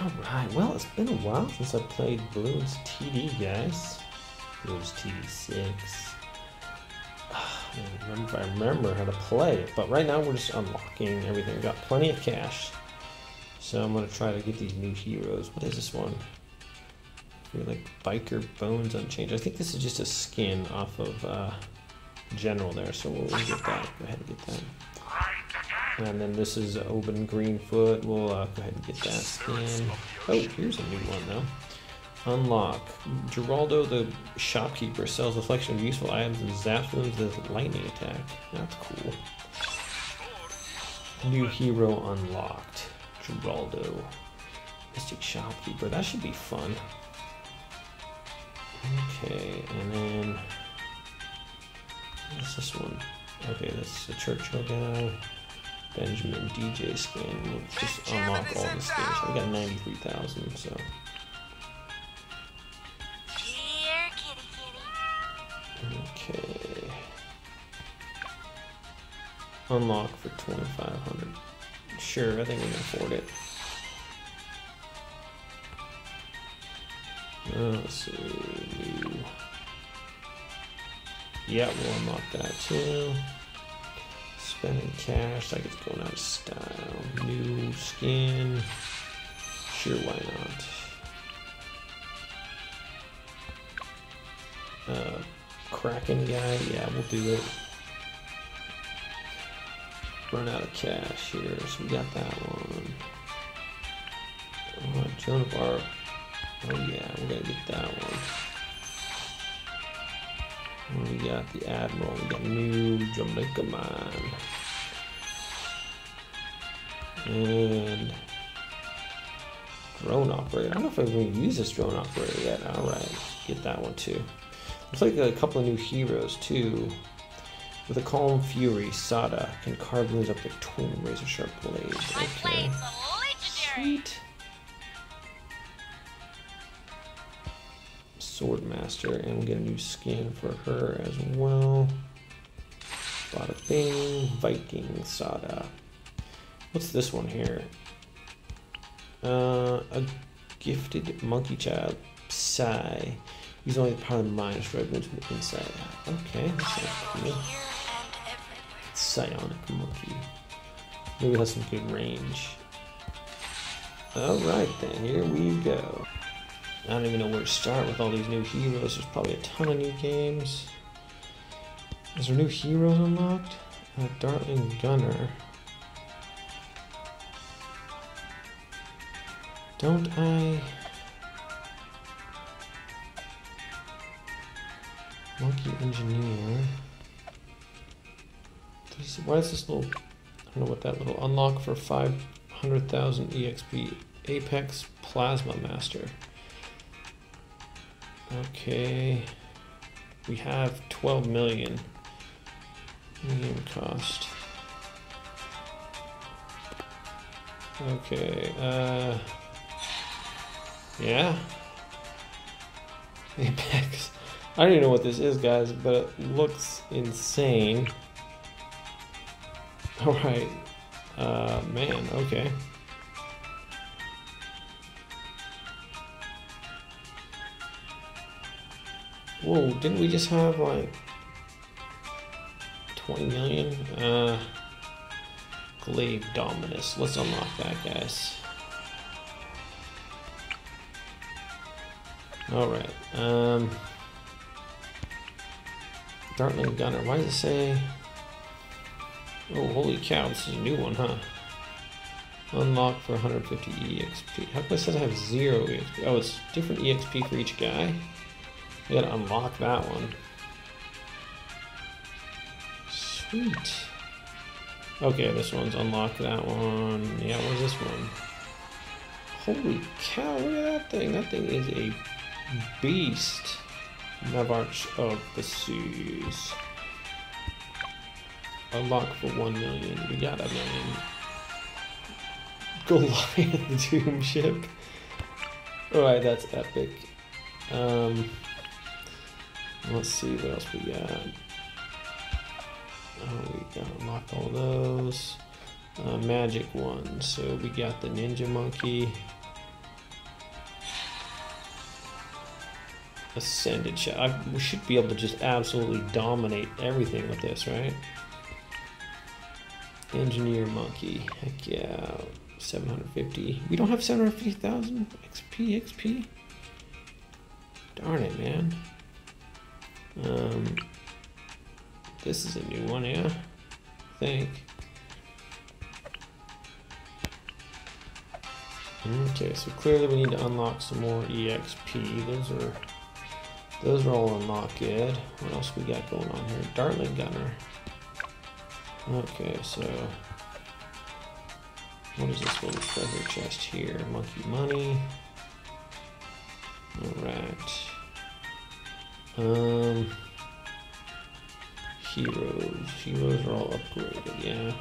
Alright, well, it's been a while since I played Bloons TD, guys. Bloons TD 6. I don't remember if I remember how to play it, but right now we're just unlocking everything. We've got plenty of cash. So I'm gonna try to get these new heroes. What is this one? You're like biker bones unchanged. I think this is just a skin off of uh, general there, so we'll get that. Go ahead and get that. And then this is Obyn Greenfoot. We'll uh, go ahead and get that skin. Oh, here's a new one though. Unlock. Geraldo the shopkeeper sells a selection of useful items and zaps them with lightning attack. That's cool. New hero unlocked. Geraldo. Mystic shopkeeper. That should be fun. Okay, and then what's this one? Okay, that's the Churchill guy. Benjamin DJ skin. We'll just unlock all the skins. We got 93,000, so. Here, kitty kitty. Okay. Unlock for 2,500. Sure, I think we can afford it. Uh, let's see. Yeah, we'll unlock that too. Spending cash, like it's going out of style. New skin. Sure, why not? Uh, Kraken guy, yeah, we'll do it. Run out of cash here, so we got that one. Uh, Joan of Arc. Oh yeah, we're gonna get that one. We got the Admiral, we got new Jamaica Man. And drone operator. I don't know if I've even used this drone operator yet. Alright, get that one too. Looks like a couple of new heroes too. With a calm fury, Sauda can carve wounds up to twin razor sharp blades. My Okay. blade's legendary. Sweet. Swordmaster, and we'll get a new skin for her as well. Bada bing, Viking Sauda. What's this one here? Uh, a gifted monkey child, Psi. He's only power of the mind the inside. Okay, that cool. Psionic monkey. Maybe it has some good range. Alright then, here we go. I don't even know where to start with all these new heroes. There's probably a ton of new games. Is there new heroes unlocked? Uh, Dartling Gunner. Don't I... Monkey Engineer. This- Why is this little... I don't know what that little unlock for 500,000 EXP. Apex Plasma Master. Okay. We have 12 million. Medium cost. Okay, uh... Yeah. Apex. I don't even know what this is, guys, but it looks insane. Alright. Uh, man, okay. Whoa, didn't we just have like 20 million? Uh, Glaive Dominus. Let's unlock that, guys. Alright, um. Dartling Gunner. Why does it say. Oh, holy cow, this is a new one, huh? Unlock for 150 EXP. How come it says I have zero EXP? Oh, it's different EXP for each guy? I gotta unlock that one. Sweet. Okay, this one's unlocked that one. Yeah, what's this one? Holy cow, look at that thing. That thing is a beast. Navarch of the Seas. Unlock for one million. We got a million. Goliath the Doom Ship. Alright, that's epic. Um, Let's see what else we got. Oh, we got unlock all those. Uh, magic ones. So we got the Ninja Monkey. Ascended Shadow. We should be able to just absolutely dominate everything with this, right? Engineer Monkey. Heck yeah. 750. We don't have 750,000 XP, XP? Darn it, man. Um, this is a new one, yeah. I think. Okay, so clearly we need to unlock some more EXP. Those are those are all unlocked. Good. What else we got going on here? Dartling Gunner. Okay, so what is this little treasure chest here? Monkey money. Alright. Um heroes. Heroes are all upgraded, yeah.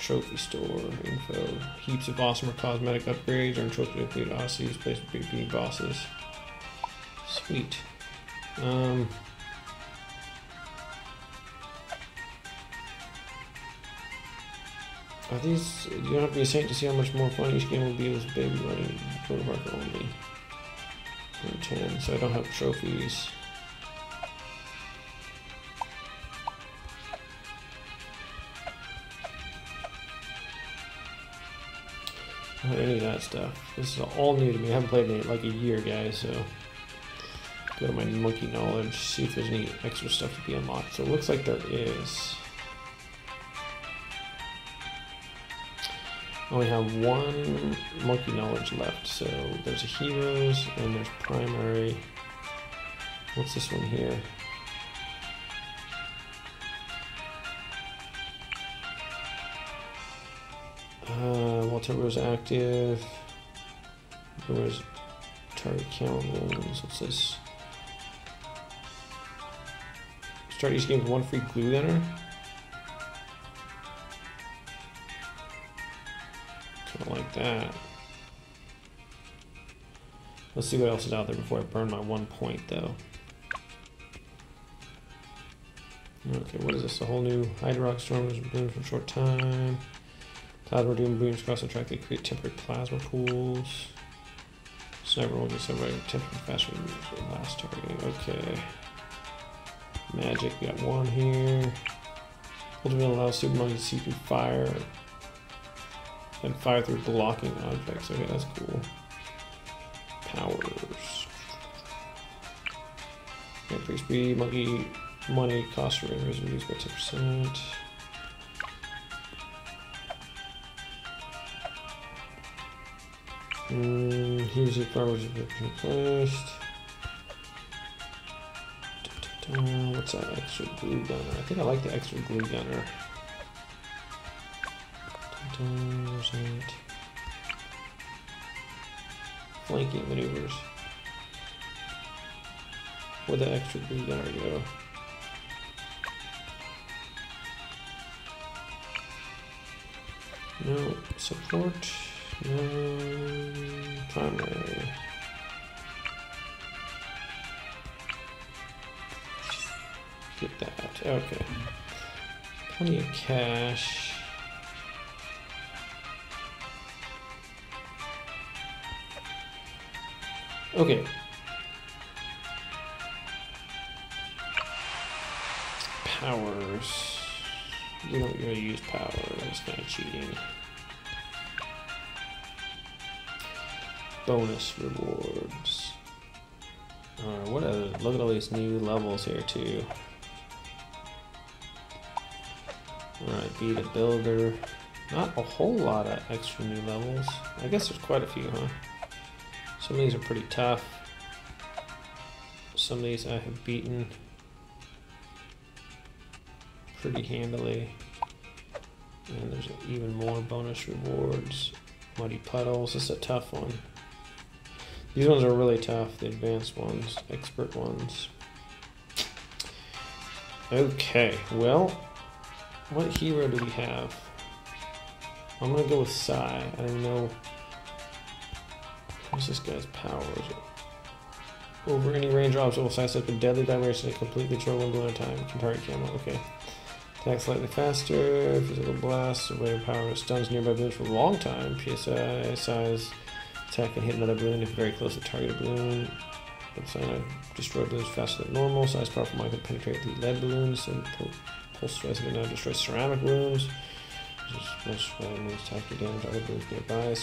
Trophy store info. Heaps of awesome cosmetic upgrades. Earn trophy to include Aussies, place big bosses. Sweet. Um Are these you don't have to be a saint to see how much more fun each game will be with baby running Marker only. And 10, so I don't have trophies. Any of that stuff. This is all new to me. I haven't played in like a year, guys, so go to my monkey knowledge, see if there's any extra stuff to be unlocked. So it looks like there is. Only have one monkey knowledge left. So there's a heroes and there's primary. What's this one here? Uh, while Turbo's active, there's target count wounds. What's this? Start each game with one free glue gunner. Like that. Let's see what else is out there before I burn my one point, though. Okay, what is this? A whole new Hydrox stormers bloom for a short time. Plasma doom booms across the track. They create temporary plasma pools. Sniper will get somebody temporary faster than last targeting. Okay. Magic, we got one here. Ultimate allows Super Monkey to see through fire and fire through blocking objects. Okay, that's cool. Powers. Increase speed, monkey money cost for reduced by 10%. Mm, here's the farmers replaced. Da-da-da, What's that extra glue gunner? I think I like the extra glue gunner. Flanking maneuvers. Where'd the extra glue gunner go? No support. No primary. Get that. Okay. Plenty of cash. Okay. Powers. We don't use power. That's kind of cheating. bonus rewards. Alright, what a look at all these new levels here too. Alright, be the builder. Not a whole lot of extra new levels. I guess there's quite a few, huh? Some of these are pretty tough. Some of these I have beaten pretty handily. And there's even more bonus rewards. Muddy Puddles, this is a tough one. These ones are really tough, the advanced ones, expert ones. Okay, well, what hero do we have? I'm gonna go with Psi. I don't know. What's this guy's power? Is it over any range of obstacle size up a deadly vibration to complete control one blow at a time. Target camo. Okay. Attack slightly faster. Physical blast. Away power stuns nearby balloons for a long time. PSI size Attack and hit another balloon if very close to target balloon. Gonna destroy balloons faster than normal. Size powerful mine can penetrate the lead balloons and pul- pulse strikes can now destroy ceramic balloons. Is most attack to damage other balloons nearby.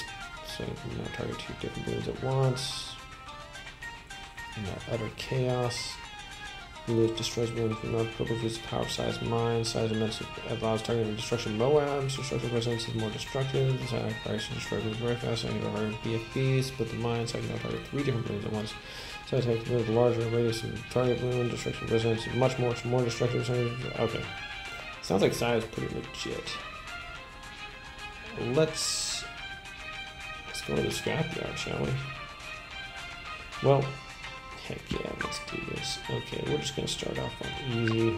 So you can now target two different balloons at once. And now utter chaos. Balloons destroys balloons from not purple use power size mine. Size immense allows targeting destruction MOABs. Destruction presence is more destructive. Price to destroy balloons very fast. I can go hard BFBs, but the mine so I can now target three different balloons at once. So attack the larger radius of target balloon. Destruction presence is much more more destructive. Okay. Sounds like size is pretty legit. Let's to the scrapyard, shall we? Well, heck yeah, let's do this. Okay, we're just gonna start off on easy,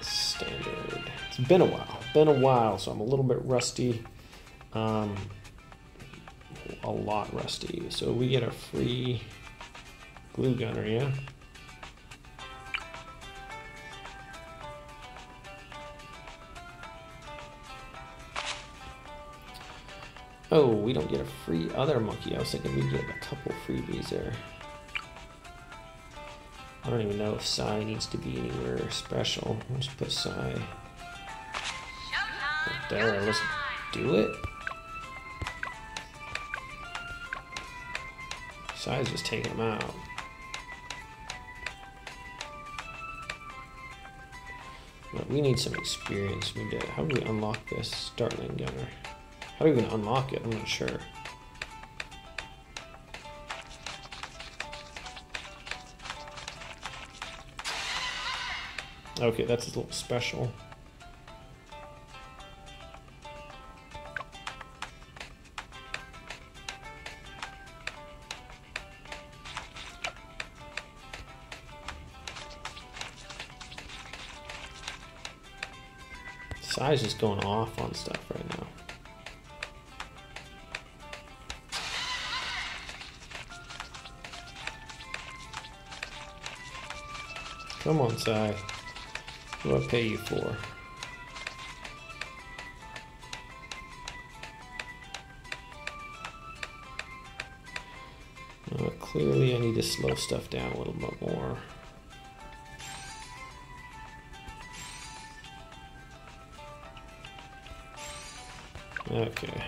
standard. It's been a while, been a while, so I'm a little bit rusty. Um, a lot rusty. So we get a free glue gunner, yeah. Oh, we don't get a free other monkey. I was thinking we get a couple freebies there. I don't even know if Psi needs to be anywhere special. Let's put Psi there. Let's do it. Psi's just taking them out. But we need some experience. We to, how do we unlock this Dartling Gunner? How do we even unlock it? I'm not sure. Okay, that's a little special. Size is going off on stuff right now. Come on, Psi. What do I pay you for? Clearly, I need to slow stuff down a little bit more. Okay.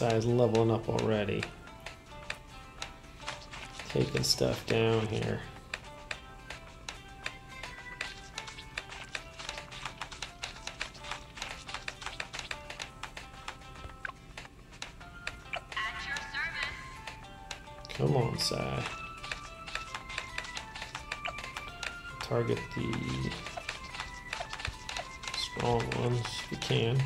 Side is leveling up already. Taking stuff down here. At your service! Come on, Psi. Target the strong ones if you can.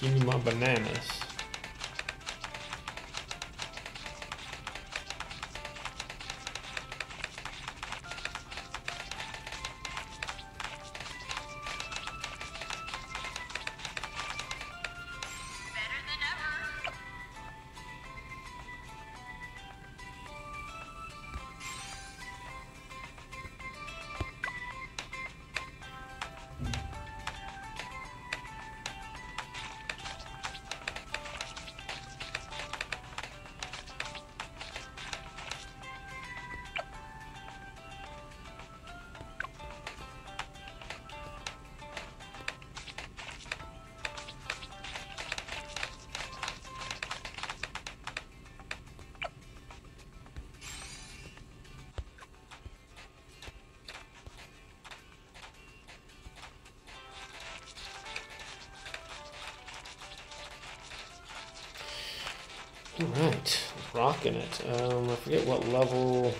Give me my bananas. Alright, rocking it. Um, I forget what level.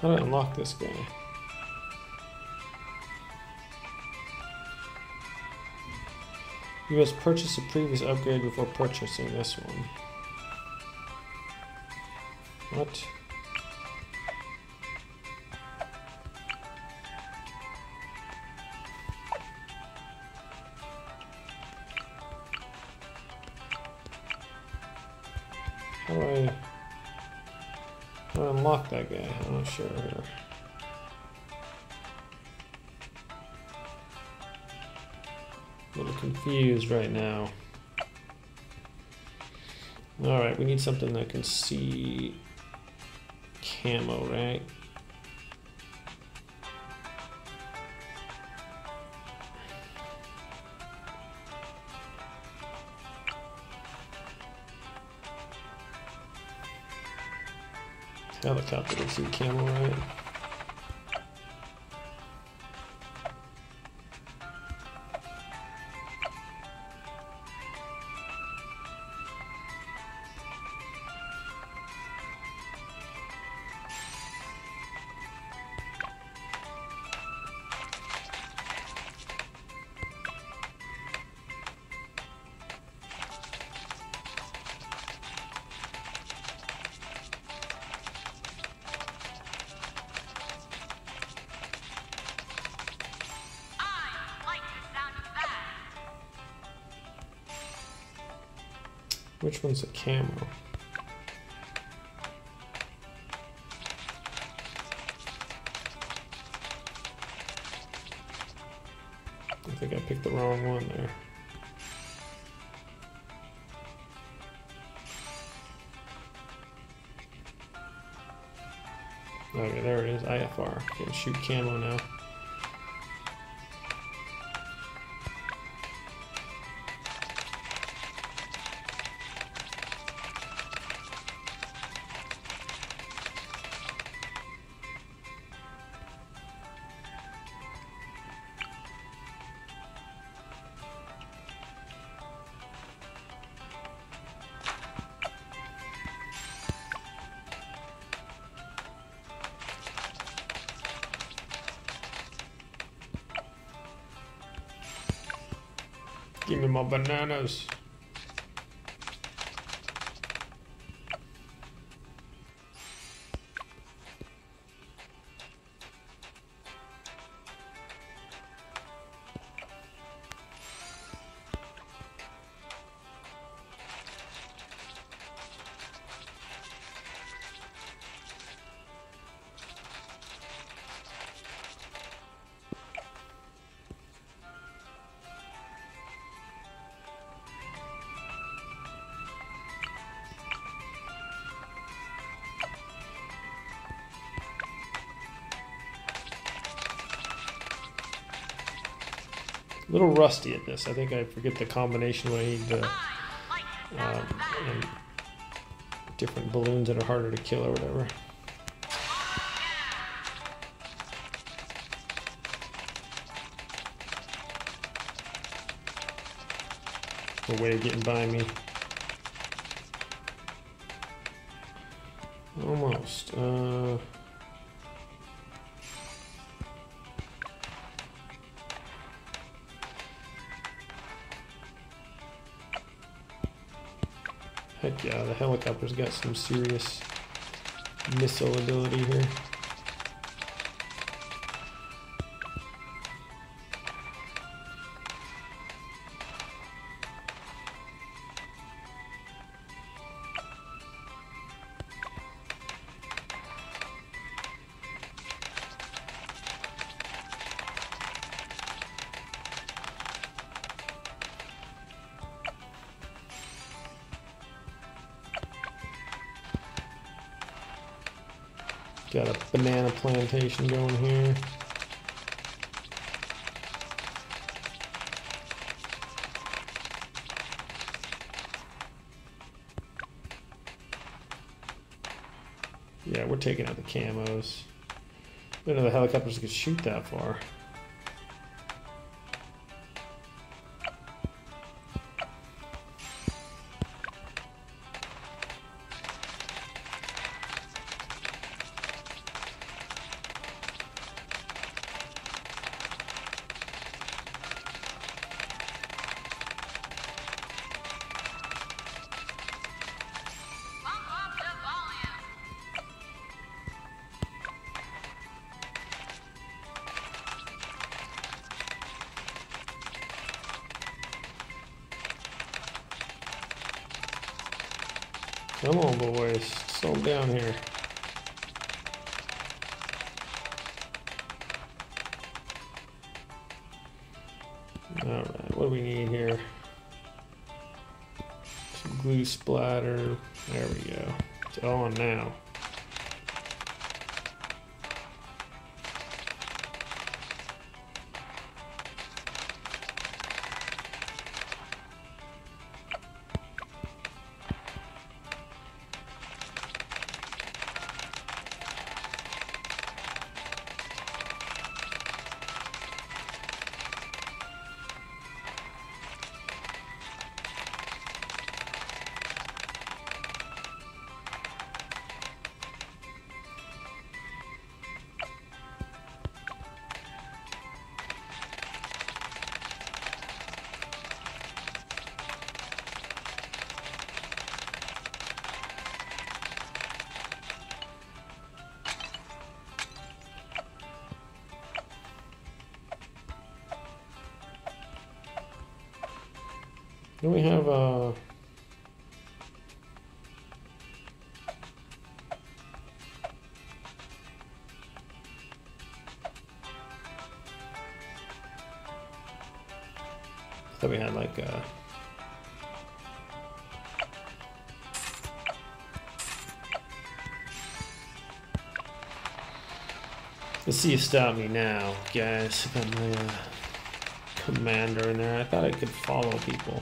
How do I unlock this guy? You must purchase a previous upgrade before purchasing this one. What? That guy? I'm not sure. A little confused right now. Alright, we need something that can see camo, right? Helicopter can see camo, right? Which one's a camo? I think I picked the wrong one there. Okay, there it is. IFR. Can shoot camo now. Me my bananas. A little rusty at this. I think I forget the combination when I need to. Um, different balloons that are harder to kill or whatever. A way of getting by me. Helicopter's got some serious missile ability here. Plantation going here. Yeah, we're taking out the camos. I didn't know the helicopters could shoot that far. Alright, what do we need here? Some glue splatter. There we go. It's on now. Then we have uh thought we had like uh Let's see you stop me now, guys. I got my uh, commander in there. I thought I could follow people.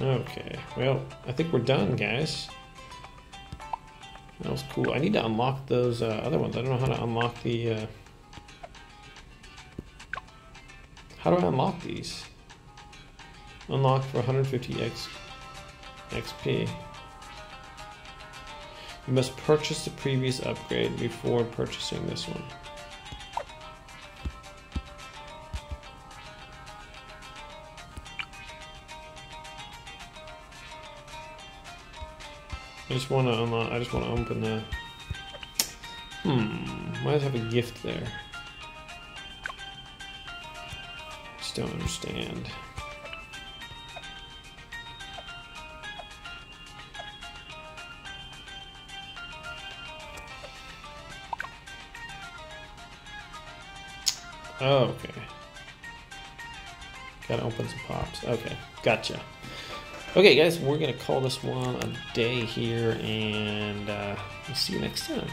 Okay, well, I think we're done, guys. That was cool. I need to unlock those uh, other ones. I don't know how to unlock the. Uh... How do I unlock these? Unlock for 150 X XP. You must purchase the previous upgrade before purchasing this one. I just want to unlock. I just want to open the. Hmm. Might have a gift there. Just don't understand. Oh, okay. Gotta open some pops. Okay, gotcha. Okay, guys, we're gonna call this one a day here, and uh, we'll see you next time.